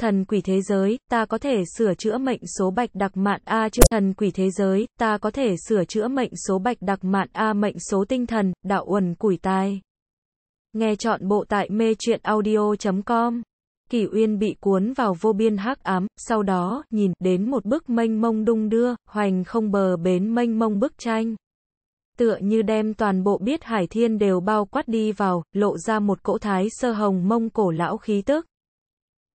thần quỷ thế giới, ta có thể sửa chữa mệnh số bạch đặc mạn A chữ thần quỷ thế giới, ta có thể sửa chữa mệnh số bạch đặc mạn A mệnh số tinh thần, đạo uẩn quỷ tai. Nghe chọn bộ tại mê truyện audio.com. Kỷ Uyên bị cuốn vào vô biên hắc ám, sau đó, nhìn, đến một bức mênh mông đung đưa, hoành không bờ bến mênh mông bức tranh. Tựa như đem toàn bộ biết hải thiên đều bao quát đi vào, lộ ra một cỗ thái sơ hồng mông cổ lão khí tức.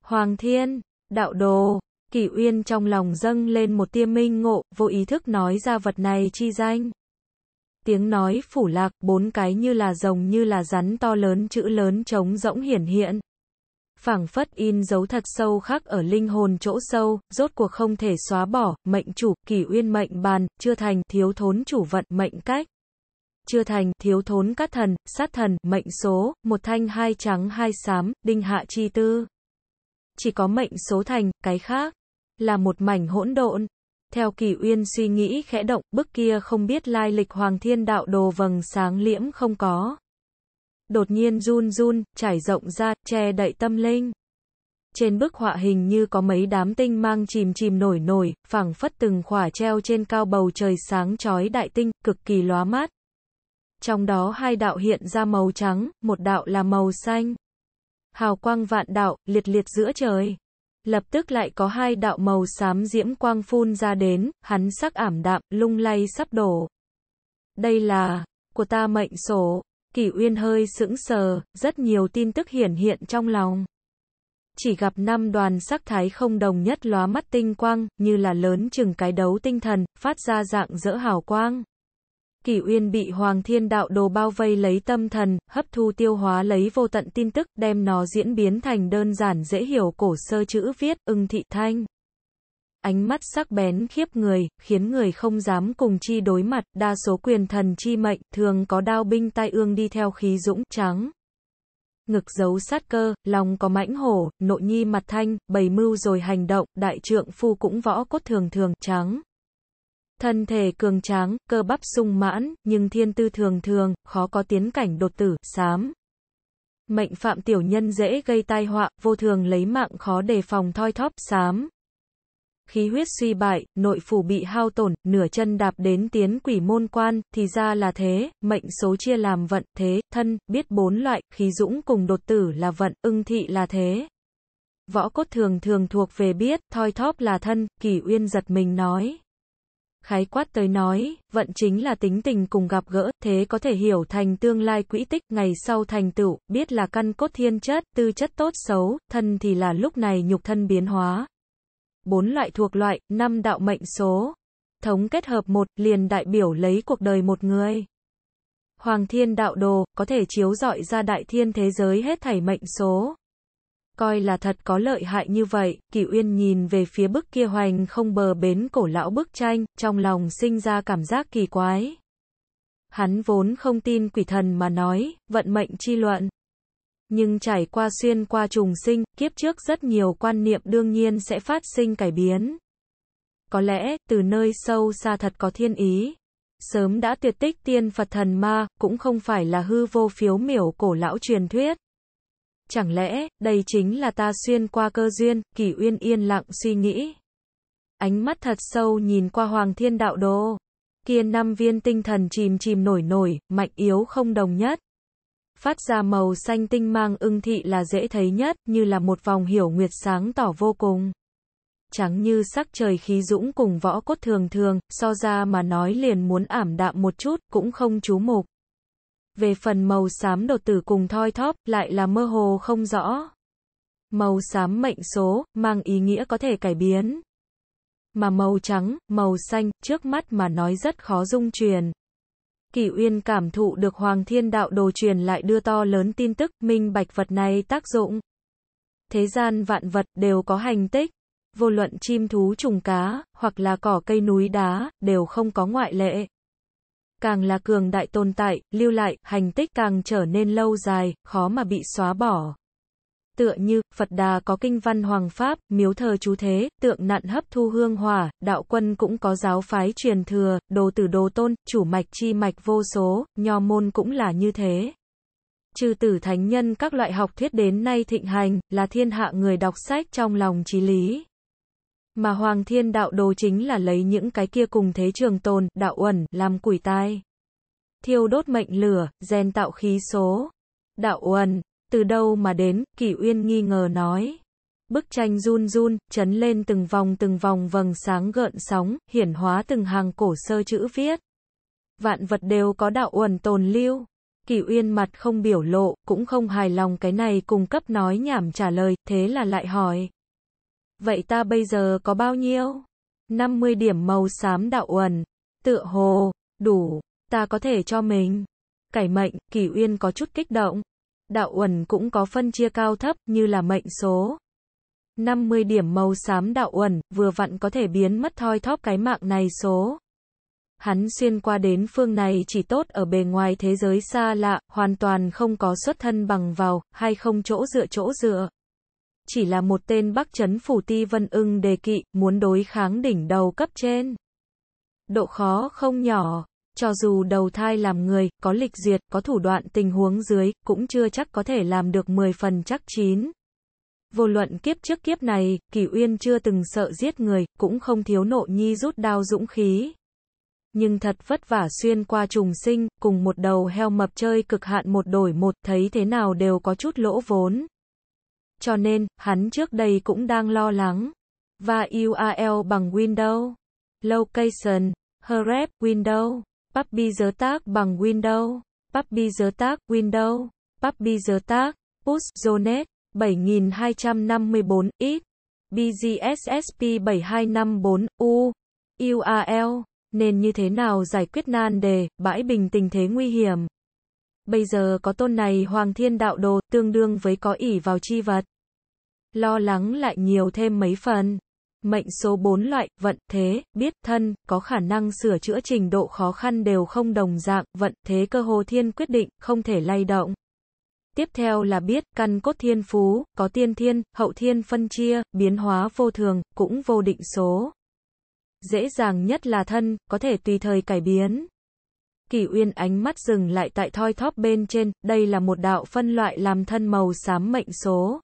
Hoàng thiên, đạo đồ, Kỷ Uyên trong lòng dâng lên một tia minh ngộ, vô ý thức nói ra vật này chi danh. Tiếng nói phủ lạc, bốn cái như là rồng như là rắn to lớn chữ lớn trống rỗng hiển hiện phảng phất in dấu thật sâu khắc ở linh hồn chỗ sâu, rốt cuộc không thể xóa bỏ, mệnh chủ, kỷ uyên mệnh bàn, chưa thành, thiếu thốn chủ vận, mệnh cách. Chưa thành, thiếu thốn cát thần, sát thần, mệnh số, một thanh hai trắng hai xám, đinh hạ chi tư. Chỉ có mệnh số thành, cái khác, là một mảnh hỗn độn. Theo kỳ uyên suy nghĩ khẽ động, bức kia không biết lai lịch hoàng thiên đạo đồ vầng sáng liễm không có đột nhiên run run, trải rộng ra, che đậy tâm linh. Trên bức họa hình như có mấy đám tinh mang chìm chìm nổi nổi, phảng phất từng khỏa treo trên cao bầu trời sáng chói đại tinh, cực kỳ lóa mát. Trong đó hai đạo hiện ra màu trắng, một đạo là màu xanh. Hào quang vạn đạo, liệt liệt giữa trời. Lập tức lại có hai đạo màu xám diễm quang phun ra đến, hắn sắc ảm đạm, lung lay sắp đổ. Đây là, của ta mệnh sổ. Kỷ Uyên hơi sững sờ, rất nhiều tin tức hiển hiện trong lòng. Chỉ gặp năm đoàn sắc thái không đồng nhất lóa mắt tinh quang, như là lớn chừng cái đấu tinh thần, phát ra dạng dỡ hào quang. Kỷ Uyên bị Hoàng Thiên Đạo Đồ bao vây lấy tâm thần, hấp thu tiêu hóa lấy vô tận tin tức, đem nó diễn biến thành đơn giản dễ hiểu cổ sơ chữ viết, ưng thị thanh ánh mắt sắc bén khiếp người, khiến người không dám cùng chi đối mặt, đa số quyền thần chi mệnh, thường có đao binh tai ương đi theo khí dũng, trắng. Ngực giấu sát cơ, lòng có mãnh hổ, nội nhi mặt thanh, bày mưu rồi hành động, đại trượng phu cũng võ cốt thường thường, trắng. Thân thể cường tráng, cơ bắp sung mãn, nhưng thiên tư thường thường, khó có tiến cảnh đột tử, sám. Mệnh phạm tiểu nhân dễ gây tai họa, vô thường lấy mạng khó đề phòng thoi thóp, sám khí huyết suy bại, nội phủ bị hao tổn, nửa chân đạp đến tiến quỷ môn quan, thì ra là thế, mệnh số chia làm vận, thế, thân, biết bốn loại, khí dũng cùng đột tử là vận, ưng thị là thế. Võ cốt thường thường thuộc về biết, thoi thóp là thân, kỳ uyên giật mình nói. Khái quát tới nói, vận chính là tính tình cùng gặp gỡ, thế có thể hiểu thành tương lai quỹ tích, ngày sau thành tựu, biết là căn cốt thiên chất, tư chất tốt xấu, thân thì là lúc này nhục thân biến hóa, bốn loại thuộc loại, năm đạo mệnh số. Thống kết hợp một, liền đại biểu lấy cuộc đời một người. Hoàng thiên đạo đồ, có thể chiếu dọi ra đại thiên thế giới hết thảy mệnh số. Coi là thật có lợi hại như vậy, Kỷ Uyên nhìn về phía bức kia hoành không bờ bến cổ lão bức tranh, trong lòng sinh ra cảm giác kỳ quái. Hắn vốn không tin quỷ thần mà nói, vận mệnh chi luận. Nhưng trải qua xuyên qua trùng sinh, kiếp trước rất nhiều quan niệm đương nhiên sẽ phát sinh cải biến. Có lẽ, từ nơi sâu xa thật có thiên ý. Sớm đã tuyệt tích tiên Phật thần ma, cũng không phải là hư vô phiếu miểu cổ lão truyền thuyết. Chẳng lẽ, đây chính là ta xuyên qua cơ duyên, kỳ uyên yên lặng suy nghĩ. Ánh mắt thật sâu nhìn qua Hoàng Thiên Đạo Đồ. Kia năm viên tinh thần chìm chìm nổi nổi, mạnh yếu không đồng nhất phát ra màu xanh tinh mang ưng thị là dễ thấy nhất, như là một vòng hiểu nguyệt sáng tỏ vô cùng. Trắng như sắc trời khí dũng cùng võ cốt thường thường, so ra mà nói liền muốn ảm đạm một chút, cũng không chú mục. Về phần màu xám đột tử cùng thoi thóp, lại là mơ hồ không rõ. Màu xám mệnh số, mang ý nghĩa có thể cải biến. Mà màu trắng, màu xanh, trước mắt mà nói rất khó dung truyền. Kỳ Uyên cảm thụ được Hoàng Thiên Đạo Đồ truyền lại đưa to lớn tin tức, minh bạch vật này tác dụng. Thế gian vạn vật đều có hành tích. Vô luận chim thú trùng cá, hoặc là cỏ cây núi đá, đều không có ngoại lệ. Càng là cường đại tồn tại, lưu lại, hành tích càng trở nên lâu dài, khó mà bị xóa bỏ tựa như, Phật Đà có kinh văn hoàng pháp, miếu thờ chú thế, tượng nặn hấp thu hương hỏa, đạo quân cũng có giáo phái truyền thừa, đồ tử đồ tôn, chủ mạch chi mạch vô số, nho môn cũng là như thế. Trừ tử thánh nhân các loại học thuyết đến nay thịnh hành, là thiên hạ người đọc sách trong lòng trí lý. Mà Hoàng Thiên Đạo Đồ chính là lấy những cái kia cùng thế trường tồn, đạo uẩn, làm quỷ tai. Thiêu đốt mệnh lửa, rèn tạo khí số. Đạo uẩn, từ đâu mà đến, Kỷ Uyên nghi ngờ nói. Bức tranh run run, chấn lên từng vòng từng vòng vầng sáng gợn sóng, hiển hóa từng hàng cổ sơ chữ viết. Vạn vật đều có đạo uẩn tồn lưu. Kỷ Uyên mặt không biểu lộ, cũng không hài lòng cái này cung cấp nói nhảm trả lời, thế là lại hỏi. Vậy ta bây giờ có bao nhiêu? 50 điểm màu xám đạo uẩn. Tựa hồ, đủ, ta có thể cho mình. Cải mệnh, Kỷ Uyên có chút kích động. Đạo uẩn cũng có phân chia cao thấp, như là mệnh số. 50 điểm màu xám đạo uẩn, vừa vặn có thể biến mất thoi thóp cái mạng này số. Hắn xuyên qua đến phương này chỉ tốt ở bề ngoài thế giới xa lạ, hoàn toàn không có xuất thân bằng vào, hay không chỗ dựa chỗ dựa. Chỉ là một tên Bắc chấn phủ ti vân ưng đề kỵ, muốn đối kháng đỉnh đầu cấp trên. Độ khó không nhỏ, cho dù đầu thai làm người, có lịch duyệt, có thủ đoạn tình huống dưới, cũng chưa chắc có thể làm được 10 phần chắc chín. Vô luận kiếp trước kiếp này, Kỳ Uyên chưa từng sợ giết người, cũng không thiếu nộ nhi rút đao dũng khí. Nhưng thật vất vả xuyên qua trùng sinh, cùng một đầu heo mập chơi cực hạn một đổi một, thấy thế nào đều có chút lỗ vốn. Cho nên, hắn trước đây cũng đang lo lắng. Và URL bằng Windows. Location, href, Windows. Puppy giới tác bằng Windows. Puppy giới tác, Windows. Puppy giới tác, Push, Zonet. 7254 ít BGSSP 7254 U URL nên như thế nào giải quyết nan đề bãi bình tình thế nguy hiểm bây giờ có tôn này hoàng thiên đạo đồ tương đương với có ỷ vào chi vật lo lắng lại nhiều thêm mấy phần mệnh số 4 loại vận thế biết thân có khả năng sửa chữa trình độ khó khăn đều không đồng dạng vận thế cơ hồ thiên quyết định không thể lay động Tiếp theo là biết, căn cốt thiên phú, có tiên thiên, hậu thiên phân chia, biến hóa vô thường, cũng vô định số. Dễ dàng nhất là thân, có thể tùy thời cải biến. Kỳ Uyên ánh mắt dừng lại tại thoi thóp bên trên, đây là một đạo phân loại làm thân màu xám mệnh số.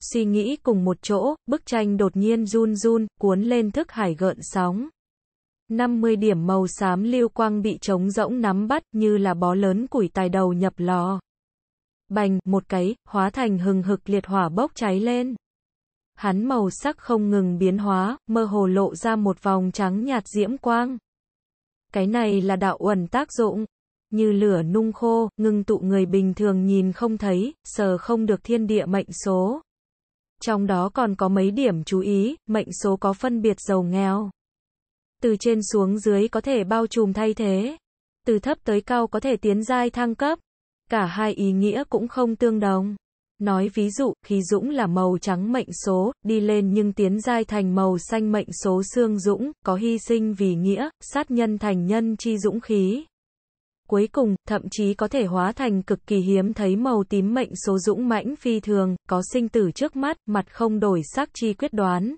Suy nghĩ cùng một chỗ, bức tranh đột nhiên run run, cuốn lên thức hải gợn sóng. 50 điểm màu xám lưu quang bị trống rỗng nắm bắt như là bó lớn củi tài đầu nhập lò. Bành, một cái, hóa thành hừng hực liệt hỏa bốc cháy lên. Hắn màu sắc không ngừng biến hóa, mơ hồ lộ ra một vòng trắng nhạt diễm quang. Cái này là đạo uẩn tác dụng. Như lửa nung khô, ngưng tụ người bình thường nhìn không thấy, sờ không được thiên địa mệnh số. Trong đó còn có mấy điểm chú ý, mệnh số có phân biệt giàu nghèo. Từ trên xuống dưới có thể bao trùm thay thế. Từ thấp tới cao có thể tiến giai thăng cấp. Cả hai ý nghĩa cũng không tương đồng. Nói ví dụ, khí dũng là màu trắng mệnh số, đi lên nhưng tiến giai thành màu xanh mệnh số xương dũng, có hy sinh vì nghĩa, sát nhân thành nhân chi dũng khí. Cuối cùng, thậm chí có thể hóa thành cực kỳ hiếm thấy màu tím mệnh số dũng mãnh phi thường, có sinh tử trước mắt, mặt không đổi sắc chi quyết đoán.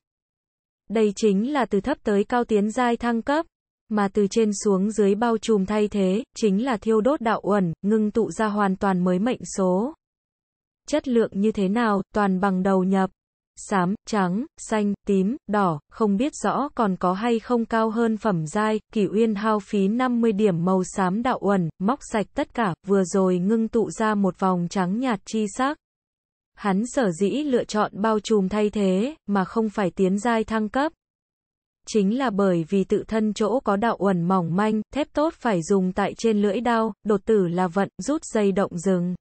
Đây chính là từ thấp tới cao tiến giai thăng cấp mà từ trên xuống dưới bao trùm thay thế, chính là thiêu đốt đạo uẩn, ngưng tụ ra hoàn toàn mới mệnh số. Chất lượng như thế nào, toàn bằng đầu nhập. Xám, trắng, xanh, tím, đỏ, không biết rõ còn có hay không cao hơn phẩm giai, Kỷ Uyên hao phí 50 điểm màu xám đạo uẩn, móc sạch tất cả, vừa rồi ngưng tụ ra một vòng trắng nhạt chi sắc. Hắn sở dĩ lựa chọn bao trùm thay thế, mà không phải tiến giai thăng cấp chính là bởi vì tự thân chỗ có đạo uẩn mỏng manh, thép tốt phải dùng tại trên lưỡi đao, đột tử là vận, rút dây động rừng.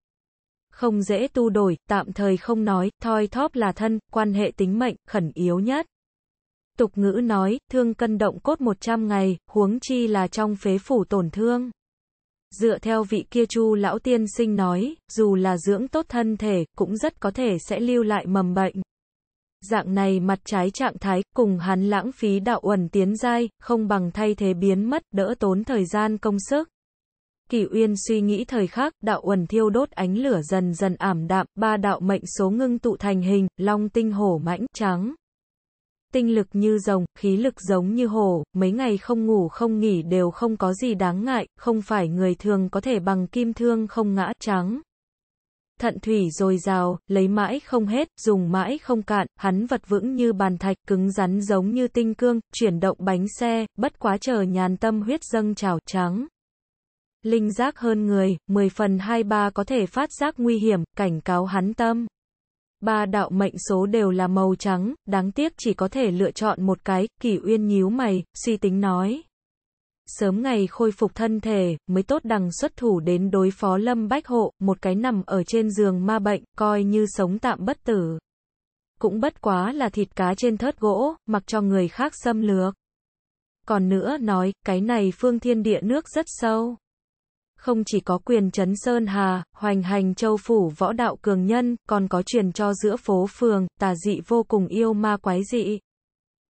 Không dễ tu đổi, tạm thời không nói, thoi thóp là thân, quan hệ tính mệnh, khẩn yếu nhất. Tục ngữ nói, thương cân động cốt 100 ngày, huống chi là trong phế phủ tổn thương. Dựa theo vị kia chu lão tiên sinh nói, dù là dưỡng tốt thân thể, cũng rất có thể sẽ lưu lại mầm bệnh. Dạng này mặt trái trạng thái, cùng hắn lãng phí đạo uẩn tiến giai, không bằng thay thế biến mất, đỡ tốn thời gian công sức. Kỷ Uyên suy nghĩ thời khắc, đạo uẩn thiêu đốt ánh lửa dần dần ảm đạm, ba đạo mệnh số ngưng tụ thành hình, long tinh hổ mãnh, trắng. Tinh lực như rồng, khí lực giống như hổ, mấy ngày không ngủ không nghỉ đều không có gì đáng ngại, không phải người thường có thể bằng kim thương không ngã, trắng. thận thủy dồi dào, lấy mãi không hết, dùng mãi không cạn, hắn vật vững như bàn thạch, cứng rắn giống như tinh cương, chuyển động bánh xe, bất quá chờ nhàn tâm huyết dâng trào, trắng. Linh giác hơn người, 10 phần 23 có thể phát giác nguy hiểm, cảnh cáo hắn tâm. Ba đạo mệnh số đều là màu trắng, đáng tiếc chỉ có thể lựa chọn một cái, kỷ uyên nhíu mày, suy tính nói. Sớm ngày khôi phục thân thể, mới tốt đằng xuất thủ đến đối phó lâm bách hộ, một cái nằm ở trên giường ma bệnh, coi như sống tạm bất tử. Cũng bất quá là thịt cá trên thớt gỗ, mặc cho người khác xâm lược. Còn nữa nói, cái này phương thiên địa nước rất sâu không chỉ có quyền chấn Sơn Hà, hoành hành châu phủ võ đạo cường nhân, còn có truyền cho giữa phố phường, tà dị vô cùng yêu ma quái dị.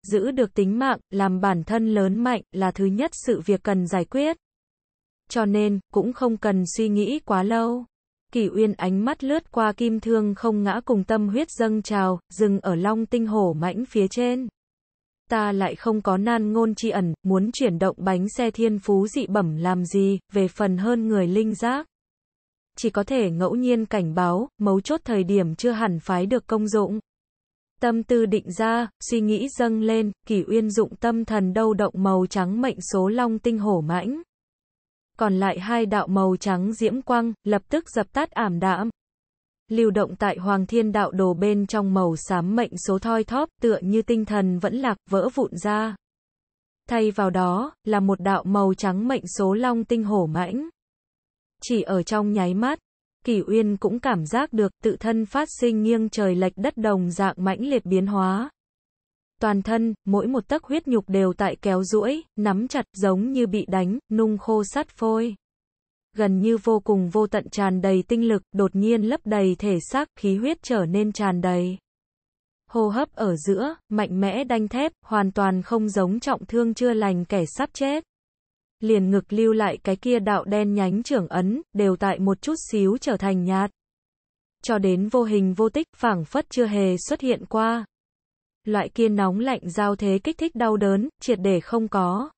Giữ được tính mạng, làm bản thân lớn mạnh, là thứ nhất sự việc cần giải quyết. Cho nên, cũng không cần suy nghĩ quá lâu. Kỳ Uyên ánh mắt lướt qua kim thương không ngã cùng tâm huyết dâng trào, dừng ở long tinh hổ mãnh phía trên ta lại không có nan ngôn tri ẩn, muốn chuyển động bánh xe thiên phú dị bẩm làm gì, về phần hơn người linh giác. Chỉ có thể ngẫu nhiên cảnh báo, mấu chốt thời điểm chưa hẳn phái được công dụng. Tâm tư định ra, suy nghĩ dâng lên, kỷ uyên dụng tâm thần đâu động màu trắng mệnh số long tinh hổ mãnh. Còn lại hai đạo màu trắng diễm quang, lập tức dập tắt ảm đạm lưu động tại Hoàng Thiên Đạo Đồ bên trong màu xám mệnh số thoi thóp, tựa như tinh thần vẫn lạc, vỡ vụn ra. Thay vào đó, là một đạo màu trắng mệnh số long tinh hổ mãnh. Chỉ ở trong nháy mắt, kỷ Uyên cũng cảm giác được tự thân phát sinh nghiêng trời lệch đất đồng dạng mãnh liệt biến hóa. Toàn thân, mỗi một tấc huyết nhục đều tại kéo duỗi, nắm chặt giống như bị đánh, nung khô sắt phôi gần như vô cùng vô tận tràn đầy tinh lực, đột nhiên lấp đầy thể xác, khí huyết trở nên tràn đầy. Hô hấp ở giữa, mạnh mẽ đanh thép, hoàn toàn không giống trọng thương chưa lành kẻ sắp chết. Liền ngực lưu lại cái kia đạo đen nhánh trưởng ấn, đều tại một chút xíu trở thành nhạt. Cho đến vô hình vô tích, phảng phất chưa hề xuất hiện qua. Loại kia nóng lạnh giao thế kích thích đau đớn, triệt để không có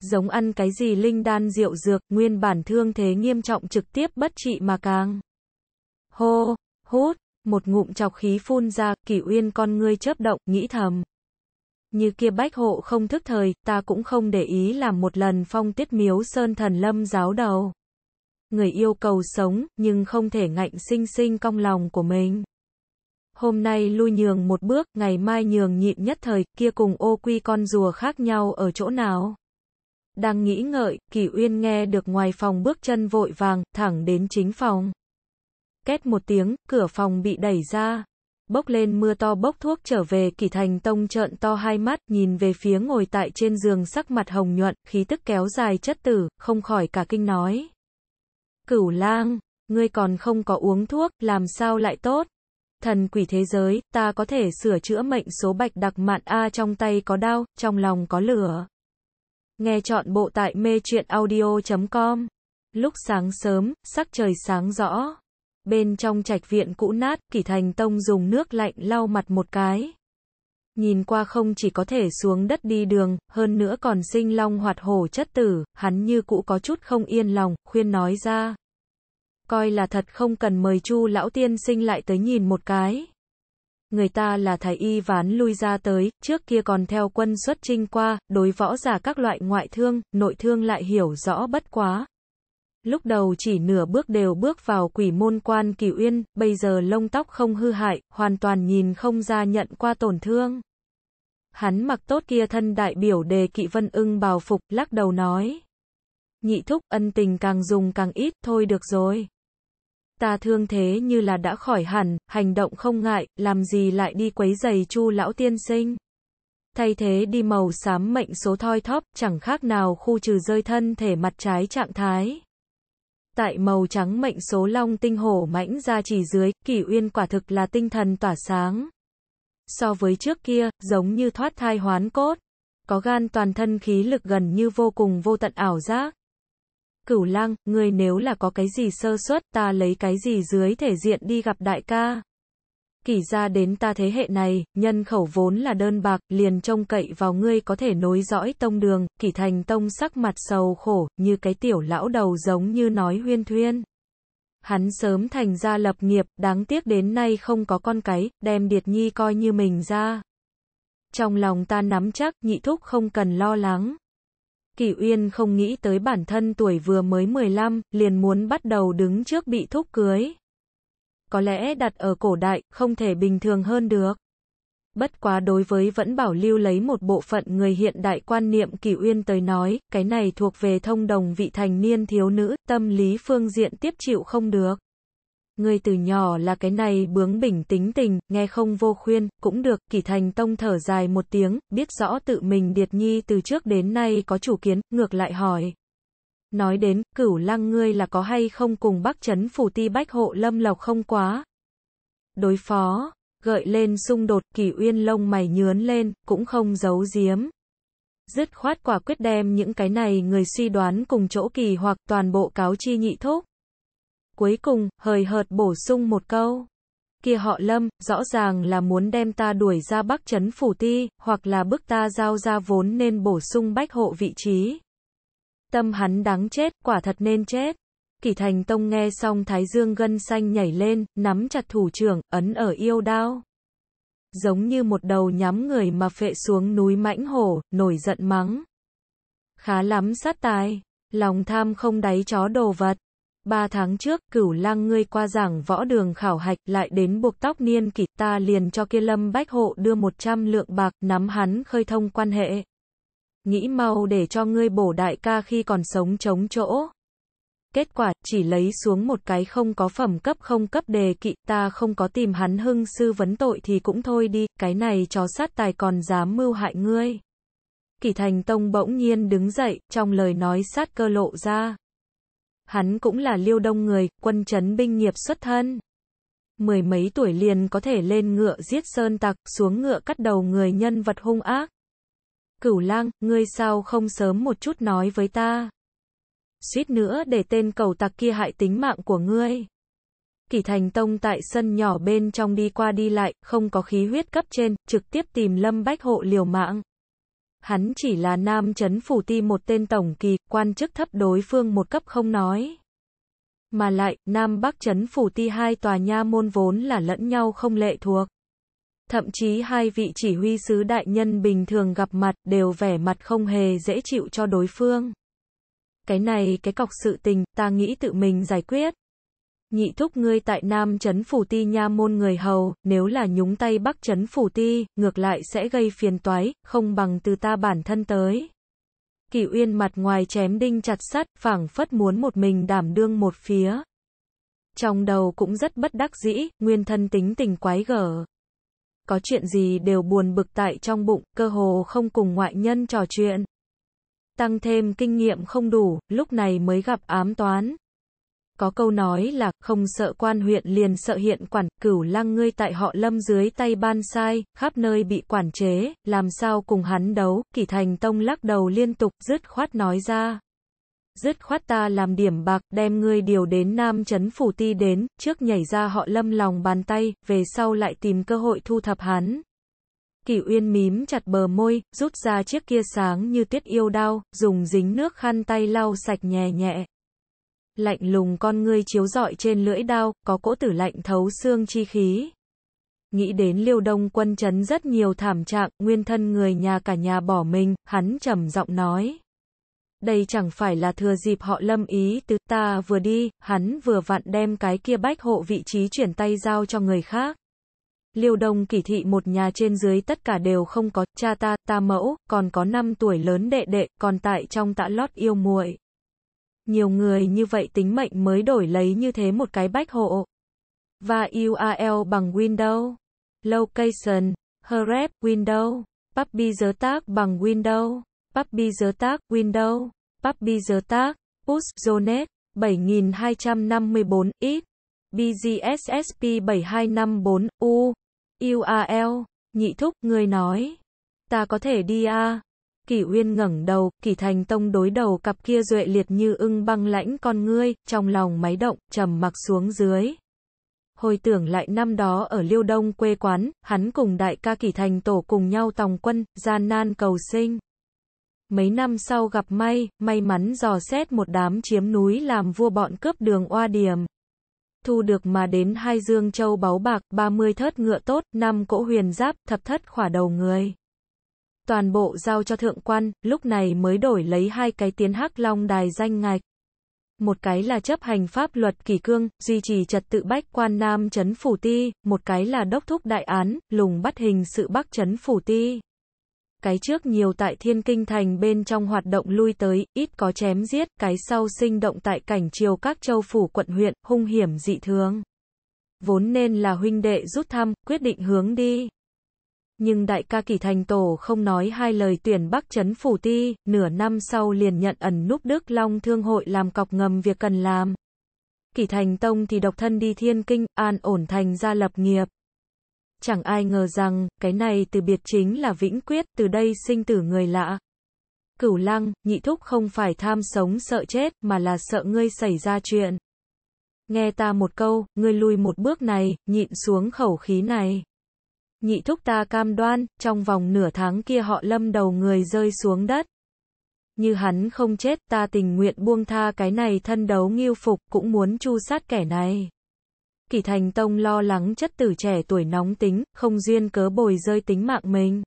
giống ăn cái gì linh đan rượu dược, nguyên bản thương thế nghiêm trọng trực tiếp bất trị mà càng. Hô, hút, một ngụm chọc khí phun ra, kỷ uyên con ngươi chớp động, nghĩ thầm. Như kia bách hộ không thức thời, ta cũng không để ý làm một lần phong tiết miếu sơn thần lâm giáo đầu. Người yêu cầu sống, nhưng không thể ngạnh sinh sinh cong lòng của mình. Hôm nay lui nhường một bước, ngày mai nhường nhịn nhất thời, kia cùng ô quy con rùa khác nhau ở chỗ nào? Đang nghĩ ngợi, Kỳ Uyên nghe được ngoài phòng bước chân vội vàng, thẳng đến chính phòng. Két một tiếng, cửa phòng bị đẩy ra. Bốc lên mưa to bốc thuốc trở về Kỳ Thành Tông trợn to hai mắt, nhìn về phía ngồi tại trên giường sắc mặt hồng nhuận, khí tức kéo dài chất tử, không khỏi cả kinh nói. Cửu lang, ngươi còn không có uống thuốc, làm sao lại tốt? Thần quỷ thế giới, ta có thể sửa chữa mệnh số bạch đặc mạn A trong tay có đau, trong lòng có lửa. Nghe chọn bộ tại mê truyện audio.com. Lúc sáng sớm, sắc trời sáng rõ. Bên trong trạch viện cũ nát, Kỷ Thành Tông dùng nước lạnh lau mặt một cái. Nhìn qua không chỉ có thể xuống đất đi đường, hơn nữa còn sinh long hoạt hổ chất tử, hắn như cũ có chút không yên lòng, khuyên nói ra. Coi là thật không cần mời chu lão tiên sinh lại tới nhìn một cái người ta là thái y ván lui ra tới, trước kia còn theo quân xuất trinh qua, đối võ giả các loại ngoại thương, nội thương lại hiểu rõ bất quá. Lúc đầu chỉ nửa bước đều bước vào quỷ môn quan kỳ uyên, bây giờ lông tóc không hư hại, hoàn toàn nhìn không ra nhận qua tổn thương. Hắn mặc tốt kia thân đại biểu đề kỵ vân ưng bào phục, lắc đầu nói. Nhị thúc ân tình càng dùng càng ít, thôi được rồi ta thương thế như là đã khỏi hẳn, hành động không ngại, làm gì lại đi quấy giày chu lão tiên sinh. Thay thế đi màu xám mệnh số thoi thóp, chẳng khác nào khu trừ rơi thân thể mặt trái trạng thái. Tại màu trắng mệnh số long tinh hổ mãnh ra chỉ dưới, kỷ uyên quả thực là tinh thần tỏa sáng. So với trước kia, giống như thoát thai hoán cốt. Có gan toàn thân khí lực gần như vô cùng vô tận ảo giác. Cửu lang, ngươi nếu là có cái gì sơ suất, ta lấy cái gì dưới thể diện đi gặp đại ca. Kỷ ra đến ta thế hệ này, nhân khẩu vốn là đơn bạc, liền trông cậy vào ngươi có thể nối dõi tông đường, kỷ thành tông sắc mặt sầu khổ, như cái tiểu lão đầu giống như nói huyên thuyên. Hắn sớm thành ra lập nghiệp, đáng tiếc đến nay không có con cái, đem Điệt Nhi coi như mình ra. Trong lòng ta nắm chắc, nhị thúc không cần lo lắng. Kỳ Uyên không nghĩ tới bản thân tuổi vừa mới 15, liền muốn bắt đầu đứng trước bị thúc cưới. Có lẽ đặt ở cổ đại, không thể bình thường hơn được. Bất quá đối với vẫn bảo lưu lấy một bộ phận người hiện đại quan niệm Kỳ Uyên tới nói, cái này thuộc về thông đồng vị thành niên thiếu nữ, tâm lý phương diện tiếp chịu không được. Người từ nhỏ là cái này bướng bỉnh tính tình, nghe không vô khuyên, cũng được, Kỳ Thành Tông thở dài một tiếng, biết rõ tự mình Điệt Nhi từ trước đến nay có chủ kiến, ngược lại hỏi. Nói đến, cửu lăng ngươi là có hay không cùng bắc chấn phủ ti bách hộ lâm lộc không quá. Đối phó, gợi lên xung đột, kỳ uyên lông mày nhướn lên, cũng không giấu giếm. Dứt khoát quả quyết đem những cái này người suy đoán cùng chỗ kỳ hoặc toàn bộ cáo chi nhị thúc. Cuối cùng, hời hợt bổ sung một câu. Kia họ lâm, rõ ràng là muốn đem ta đuổi ra bắc chấn phủ ti, hoặc là bức ta giao ra vốn nên bổ sung bách hộ vị trí. Tâm hắn đáng chết, quả thật nên chết. Kỷ Thành Tông nghe xong Thái Dương gân xanh nhảy lên, nắm chặt thủ trưởng, ấn ở yêu đao. Giống như một đầu nhắm người mà phệ xuống núi mãnh hổ, nổi giận mắng. Khá lắm sát tài, lòng tham không đáy chó đồ vật. Ba tháng trước, cửu lang ngươi qua giảng võ đường khảo hạch, lại đến buộc tóc niên kỷ, ta liền cho kia lâm bách hộ đưa 100 lượng bạc, nắm hắn khơi thông quan hệ. Nghĩ mau để cho ngươi bổ đại ca khi còn sống chống chỗ. Kết quả, chỉ lấy xuống một cái không có phẩm cấp không cấp đề kỵ, ta không có tìm hắn hưng sư vấn tội thì cũng thôi đi, cái này chó sát tài còn dám mưu hại ngươi. Kỷ Thành Tông bỗng nhiên đứng dậy, trong lời nói sát cơ lộ ra. Hắn cũng là liêu đông người, quân chấn binh nghiệp xuất thân. Mười mấy tuổi liền có thể lên ngựa giết sơn tặc, xuống ngựa cắt đầu người nhân vật hung ác. Cửu lang, ngươi sao không sớm một chút nói với ta? suýt nữa để tên cầu tặc kia hại tính mạng của ngươi. Kỷ Thành Tông tại sân nhỏ bên trong đi qua đi lại, không có khí huyết cấp trên, trực tiếp tìm Lâm Bách Hộ liều mạng. Hắn chỉ là nam chấn phủ ti một tên tổng kỳ, quan chức thấp đối phương một cấp không nói. Mà lại, Nam Bắc chấn phủ ti hai tòa nha môn vốn là lẫn nhau không lệ thuộc. Thậm chí hai vị chỉ huy sứ đại nhân bình thường gặp mặt đều vẻ mặt không hề dễ chịu cho đối phương cái này cái cọc sự tình, ta nghĩ tự mình giải quyết. Nhị thúc ngươi tại Nam chấn phủ ti nha môn người hầu, nếu là nhúng tay Bắc chấn phủ ti, ngược lại sẽ gây phiền toái, không bằng từ ta bản thân tới. Kỷ Uyên mặt ngoài chém đinh chặt sắt, phảng phất muốn một mình đảm đương một phía. Trong đầu cũng rất bất đắc dĩ, nguyên thân tính tình quái gở. Có chuyện gì đều buồn bực tại trong bụng, cơ hồ không cùng ngoại nhân trò chuyện tăng thêm kinh nghiệm không đủ, lúc này mới gặp ám toán. Có câu nói là, không sợ quan huyện liền sợ hiện quản, cửu lăng ngươi tại họ lâm dưới tay ban sai, khắp nơi bị quản chế, làm sao cùng hắn đấu, kỷ thành tông lắc đầu liên tục, dứt khoát nói ra. Dứt khoát ta làm điểm bạc, đem ngươi điều đến Nam chấn Phủ Ti đến, trước nhảy ra họ lâm lòng bàn tay, về sau lại tìm cơ hội thu thập hắn. Kỷ Uyên mím chặt bờ môi, rút ra chiếc kia sáng như tuyết yêu đao, dùng dính nước khăn tay lau sạch nhẹ nhẹ. Lạnh lùng con ngươi chiếu rọi trên lưỡi đao, có cỗ tử lạnh thấu xương chi khí. Nghĩ đến liêu đông quân chấn rất nhiều thảm trạng, nguyên thân người nhà cả nhà bỏ mình, hắn trầm giọng nói. Đây chẳng phải là thừa dịp họ lâm ý tứ ta vừa đi, hắn vừa vặn đem cái kia bách hộ vị trí chuyển tay giao cho người khác. Liêu Đông kỷ thị một nhà trên dưới tất cả đều không có, cha ta, ta mẫu, còn có năm tuổi lớn đệ đệ, còn tại trong tạ lót yêu muội. Nhiều người như vậy tính mệnh mới đổi lấy như thế một cái bách hộ. Và URL bằng Windows. Location, href, Windows. Puppy giới tác bằng Windows. Puppy giới tác, Windows. Puppy giới tác, Push Zonet, 7254, ít. BGSSP 7254, U. URL, nhị thúc, người nói. Ta có thể đi à? Kỷ Uyên ngẩng đầu, Kỷ Thành Tông đối đầu cặp kia duệ liệt như ưng băng lãnh con ngươi, trong lòng máy động, trầm mặc xuống dưới. Hồi tưởng lại năm đó ở Liêu Đông quê quán, hắn cùng đại ca Kỷ Thành tổ cùng nhau tòng quân, gian nan cầu sinh. Mấy năm sau gặp may, may mắn dò xét một đám chiếm núi làm vua bọn cướp đường oa điểm. thu được mà đến hai dương châu báu bạc, 30 thớt ngựa tốt, năm cỗ huyền giáp, thập thất khỏa đầu người. Toàn bộ giao cho thượng quan, lúc này mới đổi lấy hai cái tiến hắc long đài danh ngạch. Một cái là chấp hành pháp luật kỷ cương, duy trì trật tự bách quan nam chấn phủ ti, một cái là đốc thúc đại án, lùng bắt hình sự bắc chấn phủ ti cái trước nhiều tại thiên kinh thành bên trong hoạt động lui tới, ít có chém giết, cái sau sinh động tại cảnh triều các châu phủ quận huyện, hung hiểm dị thường. Vốn nên là huynh đệ rút thăm, quyết định hướng đi. Nhưng đại ca kỳ thành tổ không nói hai lời tuyển bắc chấn phủ ti, nửa năm sau liền nhận ẩn núp Đức Long Thương hội làm cọc ngầm việc cần làm. Kỳ thành tông thì độc thân đi thiên kinh, an ổn thành ra lập nghiệp. Chẳng ai ngờ rằng, cái này từ biệt chính là vĩnh quyết, từ đây sinh tử người lạ. Cửu lăng, nhị thúc không phải tham sống sợ chết, mà là sợ ngươi xảy ra chuyện. Nghe ta một câu, ngươi lui một bước này, nhịn xuống khẩu khí này. Nhị thúc ta cam đoan, trong vòng nửa tháng kia họ lâm đầu người rơi xuống đất. Như hắn không chết, ta tình nguyện buông tha cái này thân đấu nghiêu phục, cũng muốn chu sát kẻ này. Kỳ Thành Tông lo lắng chất tử trẻ tuổi nóng tính, không duyên cớ bồi rơi tính mạng mình.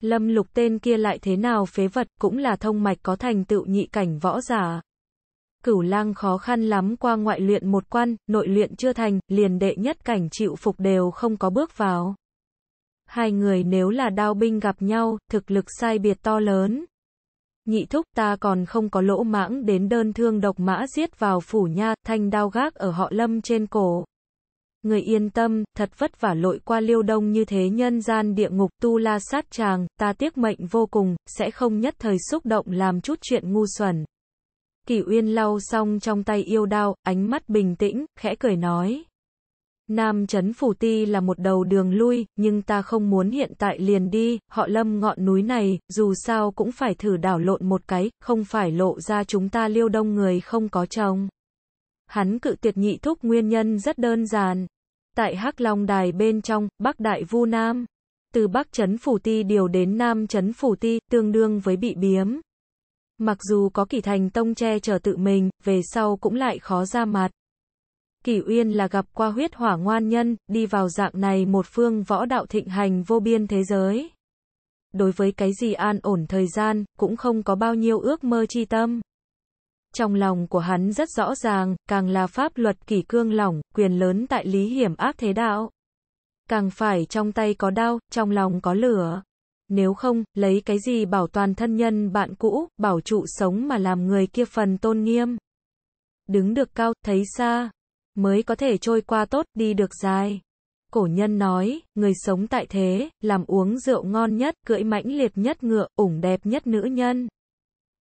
Lâm lục tên kia lại thế nào phế vật, cũng là thông mạch có thành tựu nhị cảnh võ giả. Cửu lang khó khăn lắm qua ngoại luyện một quan, nội luyện chưa thành, liền đệ nhất cảnh chịu phục đều không có bước vào. Hai người nếu là đao binh gặp nhau, thực lực sai biệt to lớn. Nhị thúc ta còn không có lỗ mãng đến đơn thương độc mã giết vào phủ nha, thanh đao gác ở họ lâm trên cổ. Người yên tâm, thật vất vả lội qua liêu đông như thế nhân gian địa ngục tu la sát chàng, ta tiếc mệnh vô cùng, sẽ không nhất thời xúc động làm chút chuyện ngu xuẩn. kỷ Uyên lau xong trong tay yêu đao, ánh mắt bình tĩnh, khẽ cười nói. Nam Trấn Phủ Ti là một đầu đường lui, nhưng ta không muốn hiện tại liền đi, họ lâm ngọn núi này, dù sao cũng phải thử đảo lộn một cái, không phải lộ ra chúng ta liêu đông người không có chồng. Hắn cự tuyệt nhị thúc nguyên nhân rất đơn giản. Tại Hắc Long Đài bên trong, Bắc Đại Vu Nam. Từ Bắc Trấn Phủ Ti điều đến Nam Trấn Phủ Ti, tương đương với bị biếm. Mặc dù có kỷ thành tông che chở tự mình, về sau cũng lại khó ra mặt. Kỷ Uyên là gặp qua huyết hỏa ngoan nhân, đi vào dạng này một phương võ đạo thịnh hành vô biên thế giới. Đối với cái gì an ổn thời gian, cũng không có bao nhiêu ước mơ chi tâm. Trong lòng của hắn rất rõ ràng, càng là pháp luật kỷ cương lỏng, quyền lớn tại lý hiểm ác thế đạo. Càng phải trong tay có đau, trong lòng có lửa. Nếu không, lấy cái gì bảo toàn thân nhân bạn cũ, bảo trụ sống mà làm người kia phần tôn nghiêm. Đứng được cao, thấy xa, mới có thể trôi qua tốt, đi được dài. Cổ nhân nói, người sống tại thế, làm uống rượu ngon nhất, cưỡi mãnh liệt nhất ngựa, ủng đẹp nhất nữ nhân.